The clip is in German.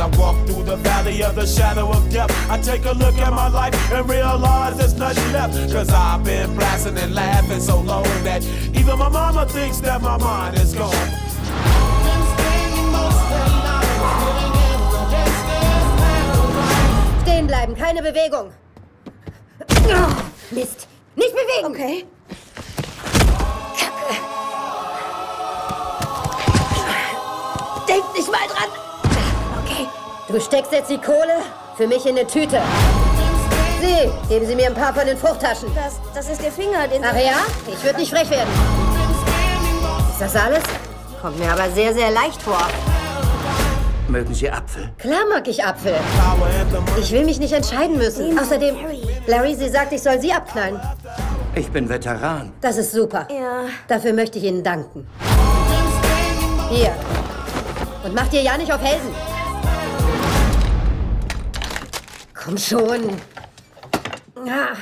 I walk through the valley of the shadow of death, I take a look at my life and realize there's nothing left. Cause I've been blasting and laughing so long that even my mama thinks that my mind is gone. Stehen bleiben, keine Bewegung. Mist. Nicht bewegen. Okay. Du steckst jetzt die Kohle für mich in eine Tüte. Sie, geben Sie mir ein paar von den Fruchttaschen. Das, das ist Ihr Finger, den Ach ja? Ich würde nicht frech werden. Ist das alles? Kommt mir aber sehr, sehr leicht vor. Mögen Sie Apfel? Klar mag ich Apfel. Ich will mich nicht entscheiden müssen. Außerdem, Larry, sie sagt, ich soll sie abknallen. Ich bin Veteran. Das ist super. Ja. Dafür möchte ich Ihnen danken. Hier. Und macht ihr ja nicht auf Helden. Komm schon. Ah.